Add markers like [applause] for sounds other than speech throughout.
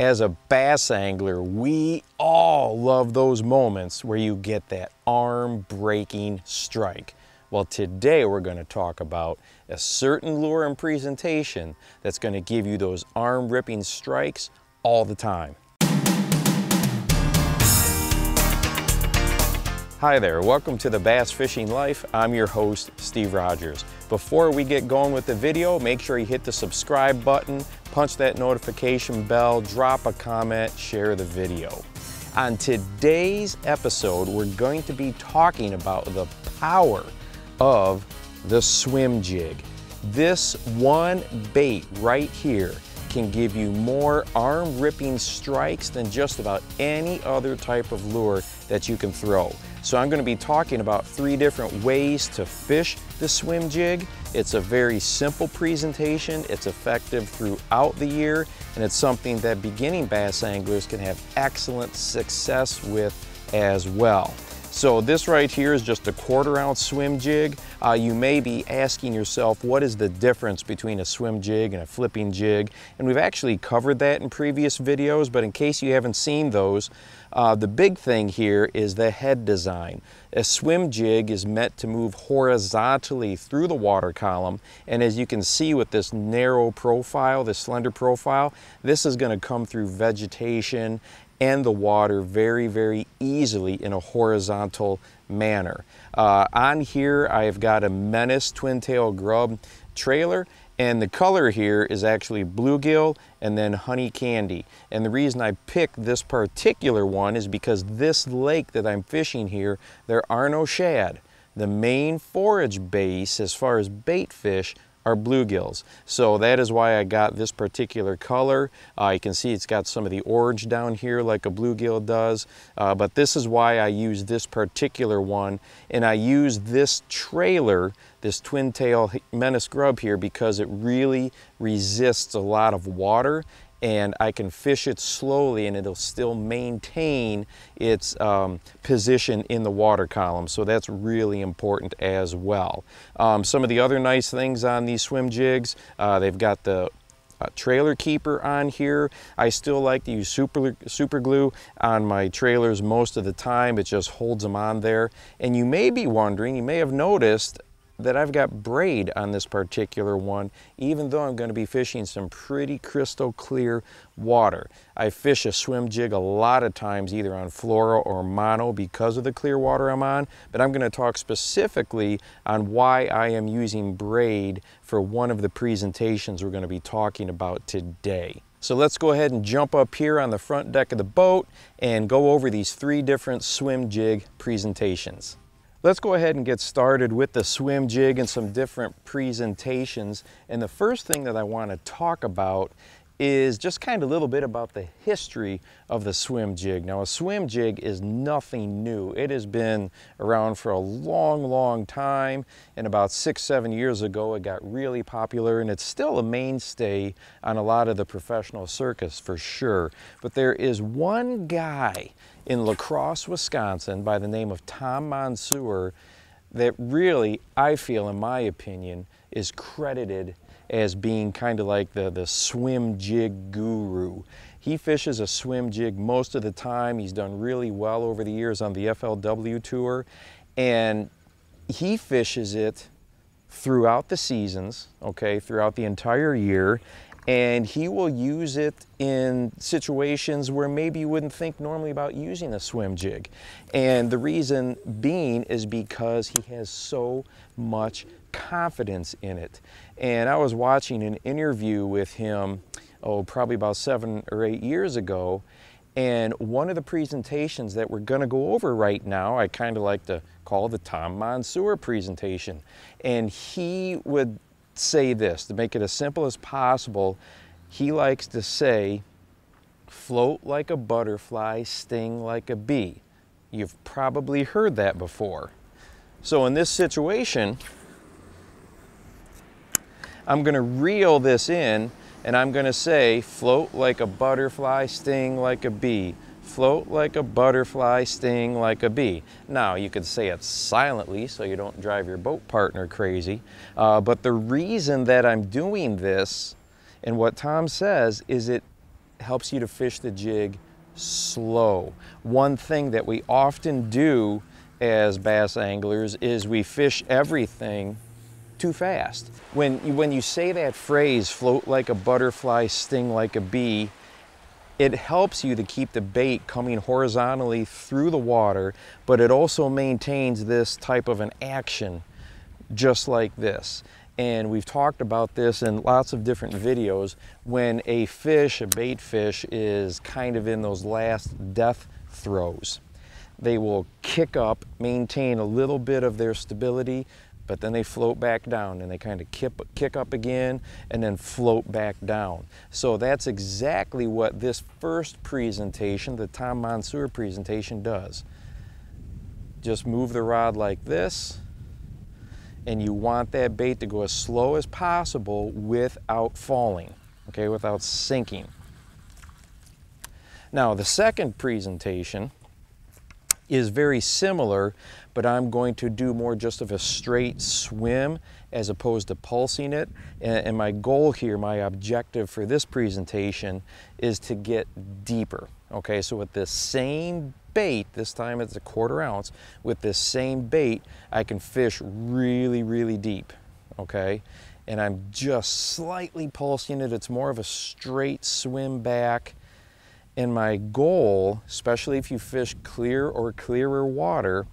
As a bass angler, we all love those moments where you get that arm breaking strike. Well, today we're going to talk about a certain lure and presentation that's going to give you those arm ripping strikes all the time. Hi there, welcome to the Bass Fishing Life. I'm your host, Steve Rogers. Before we get going with the video, make sure you hit the subscribe button, punch that notification bell, drop a comment, share the video. On today's episode, we're going to be talking about the power of the swim jig. This one bait right here can give you more arm ripping strikes than just about any other type of lure that you can throw. So I'm gonna be talking about three different ways to fish the swim jig. It's a very simple presentation. It's effective throughout the year, and it's something that beginning bass anglers can have excellent success with as well. So this right here is just a quarter ounce swim jig. Uh, you may be asking yourself, what is the difference between a swim jig and a flipping jig? And we've actually covered that in previous videos, but in case you haven't seen those, uh, the big thing here is the head design. A swim jig is meant to move horizontally through the water column, and as you can see with this narrow profile, this slender profile, this is going to come through vegetation and the water very, very easily in a horizontal manner. Uh, on here, I've got a Menace Twin Tail Grub trailer, and the color here is actually bluegill and then honey candy. And the reason I picked this particular one is because this lake that I'm fishing here, there are no shad. The main forage base as far as bait fish are bluegills. So that is why I got this particular color. Uh, you can see it's got some of the orange down here like a bluegill does. Uh, but this is why I use this particular one. And I use this trailer, this twin tail menace grub here because it really resists a lot of water and I can fish it slowly and it'll still maintain its um, position in the water column. So that's really important as well. Um, some of the other nice things on these swim jigs, uh, they've got the uh, trailer keeper on here. I still like to use super, super glue on my trailers most of the time. It just holds them on there. And you may be wondering, you may have noticed that I've got braid on this particular one, even though I'm going to be fishing some pretty crystal clear water. I fish a swim jig a lot of times either on fluoro or mono because of the clear water I'm on, but I'm going to talk specifically on why I am using braid for one of the presentations we're going to be talking about today. So let's go ahead and jump up here on the front deck of the boat and go over these three different swim jig presentations. Let's go ahead and get started with the swim jig and some different presentations. And the first thing that I want to talk about is just kind of a little bit about the history of the swim jig. Now a swim jig is nothing new. It has been around for a long, long time and about six, seven years ago it got really popular and it's still a mainstay on a lot of the professional circus for sure. But there is one guy in La Crosse, Wisconsin by the name of Tom Monsoor that really, I feel, in my opinion, is credited as being kind of like the, the swim jig guru. He fishes a swim jig most of the time. He's done really well over the years on the FLW tour. And he fishes it throughout the seasons, okay, throughout the entire year and he will use it in situations where maybe you wouldn't think normally about using a swim jig. And the reason being is because he has so much confidence in it. And I was watching an interview with him, oh, probably about seven or eight years ago, and one of the presentations that we're going to go over right now, I kind of like to call the Tom Monsoor presentation. And he would say this, to make it as simple as possible, he likes to say, float like a butterfly, sting like a bee. You've probably heard that before. So in this situation, I'm gonna reel this in and I'm gonna say, float like a butterfly, sting like a bee float like a butterfly, sting like a bee. Now, you could say it silently so you don't drive your boat partner crazy, uh, but the reason that I'm doing this and what Tom says is it helps you to fish the jig slow. One thing that we often do as bass anglers is we fish everything too fast. When you, when you say that phrase, float like a butterfly, sting like a bee, it helps you to keep the bait coming horizontally through the water, but it also maintains this type of an action just like this. And we've talked about this in lots of different videos. When a fish, a bait fish, is kind of in those last death throes, they will kick up, maintain a little bit of their stability, but then they float back down and they kind of kick up again and then float back down. So that's exactly what this first presentation, the Tom Monsoor presentation does. Just move the rod like this and you want that bait to go as slow as possible without falling, okay, without sinking. Now the second presentation is very similar, but I'm going to do more just of a straight swim as opposed to pulsing it. And, my goal here, my objective for this presentation is to get deeper. Okay, so with the same bait, this time it's a quarter ounce, with this same bait, I can fish really, really deep, okay? And I'm just slightly pulsing it. It's more of a straight swim back and my goal, especially if you fish clear or clearer water,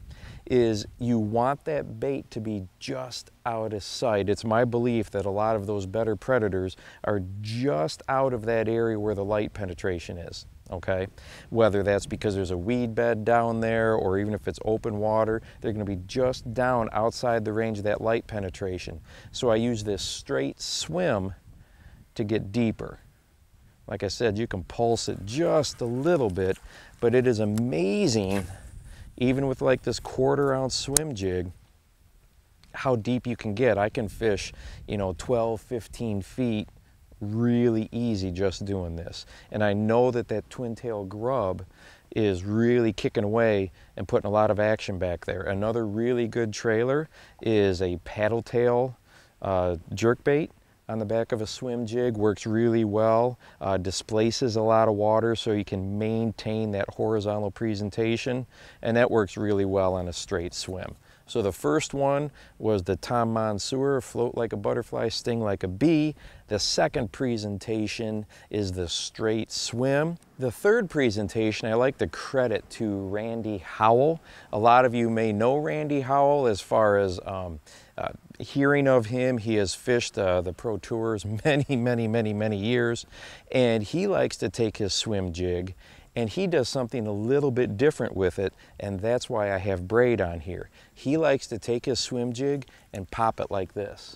is you want that bait to be just out of sight. It's my belief that a lot of those better predators are just out of that area where the light penetration is, okay? Whether that's because there's a weed bed down there or even if it's open water, they're gonna be just down outside the range of that light penetration. So I use this straight swim to get deeper. Like I said, you can pulse it just a little bit, but it is amazing, even with like this quarter ounce swim jig, how deep you can get. I can fish, you know, 12, 15 feet really easy just doing this. And I know that that twin tail grub is really kicking away and putting a lot of action back there. Another really good trailer is a paddle tail uh, jerkbait on the back of a swim jig works really well, uh, displaces a lot of water so you can maintain that horizontal presentation and that works really well on a straight swim. So the first one was the Tom Monsoor, float like a butterfly, sting like a bee. The second presentation is the straight swim. The third presentation I like to credit to Randy Howell. A lot of you may know Randy Howell as far as um, uh, hearing of him. He has fished uh, the Pro Tours [laughs] many, many, many, many years, and he likes to take his swim jig and he does something a little bit different with it, and that's why I have braid on here. He likes to take his swim jig and pop it like this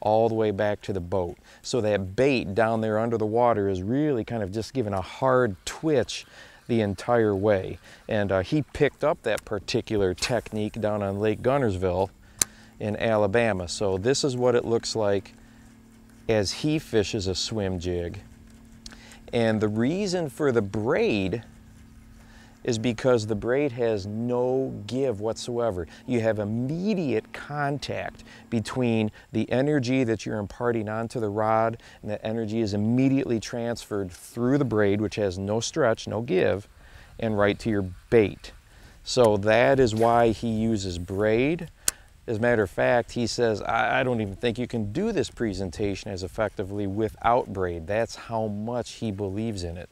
all the way back to the boat. So that bait down there under the water is really kind of just giving a hard twitch the entire way. And uh, he picked up that particular technique down on Lake Guntersville in Alabama. So this is what it looks like as he fishes a swim jig. And the reason for the braid is because the braid has no give whatsoever. You have immediate contact between the energy that you're imparting onto the rod, and that energy is immediately transferred through the braid, which has no stretch, no give, and right to your bait. So that is why he uses braid. As a matter of fact, he says, I, I, don't even think you can do this presentation as effectively without braid. That's how much he believes in it.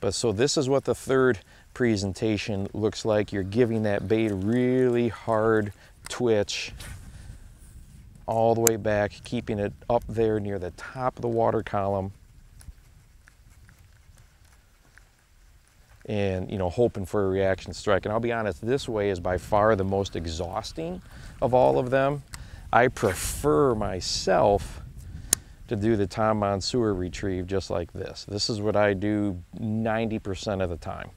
But so this is what the third presentation looks like. You're giving that bait a really hard twitch all the way back, keeping it up there near the top of the water column. And you know hoping for a reaction strike. And I'll be honest this way is by far the most exhausting of all of them. I prefer myself to do the Tom Monsoor retrieve just like this. This is what I do 90% of the time.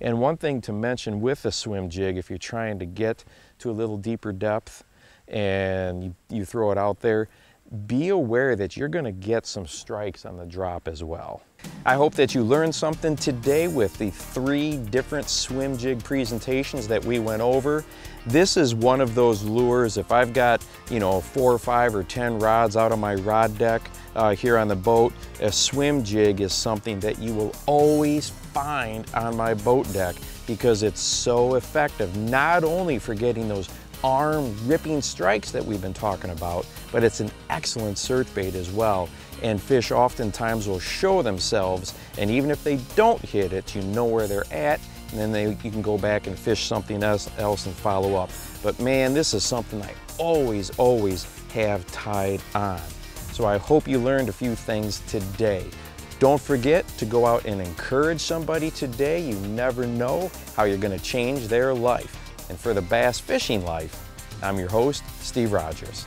And one thing to mention with the swim jig if you're trying to get to a little deeper depth and you, you throw it out there be aware that you're gonna get some strikes on the drop as well. I hope that you learned something today with the three different swim jig presentations that we went over. This is one of those lures, if I've got, you know, four or five or 10 rods out on my rod deck uh, here on the boat, a swim jig is something that you will always find on my boat deck because it's so effective, not only for getting those arm ripping strikes that we've been talking about, but it's an excellent search bait as well. And fish oftentimes will show themselves, and even if they don't hit it, you know where they're at, and then they, you can go back and fish something else, else and follow up. But man, this is something I always, always have tied on. So I hope you learned a few things today. Don't forget to go out and encourage somebody today. You never know how you're going to change their life. And for the Bass Fishing Life, I'm your host, Steve Rogers.